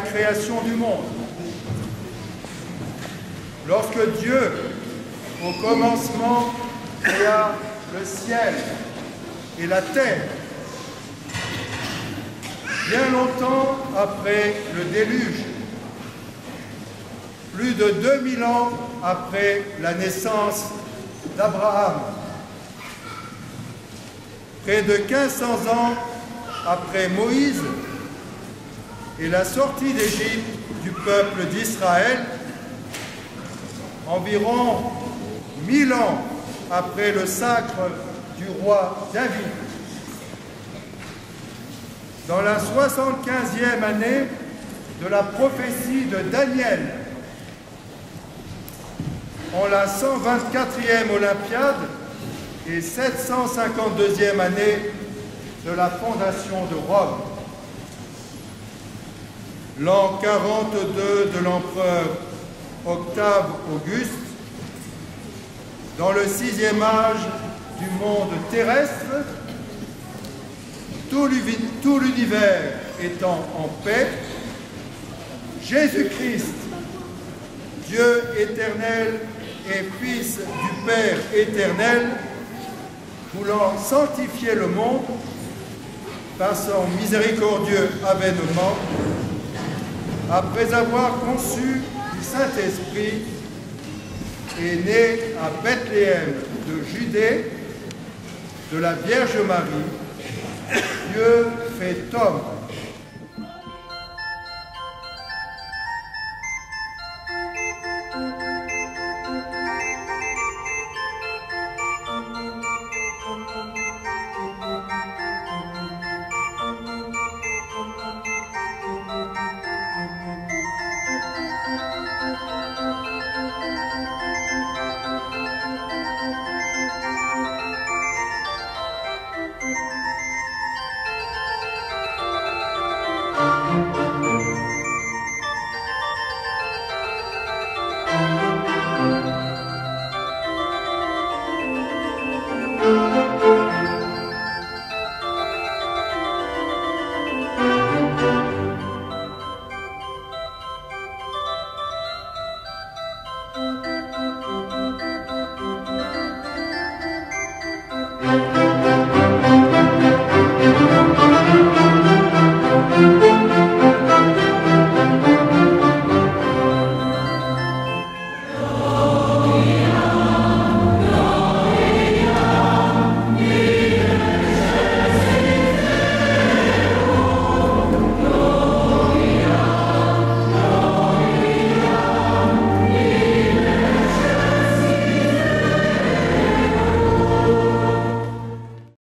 création du monde. Lorsque Dieu, au commencement, créa le ciel et la terre, bien longtemps après le déluge, plus de 2000 ans après la naissance d'Abraham, près de 1500 ans après Moïse et la sortie d'Égypte du peuple d'Israël, environ 1000 ans après le sacre du roi David. Dans la 75e année de la prophétie de Daniel, en la 124e Olympiade et 752e année de la fondation de Rome. L'an 42 de l'empereur Octave Auguste, dans le sixième âge du monde terrestre, tout l'univers étant en paix, Jésus-Christ, Dieu éternel et Fils du Père éternel, voulant sanctifier le monde par son miséricordieux avènement, après avoir conçu du Saint-Esprit, est né à Bethléem de Judée, de la Vierge Marie, Dieu fait homme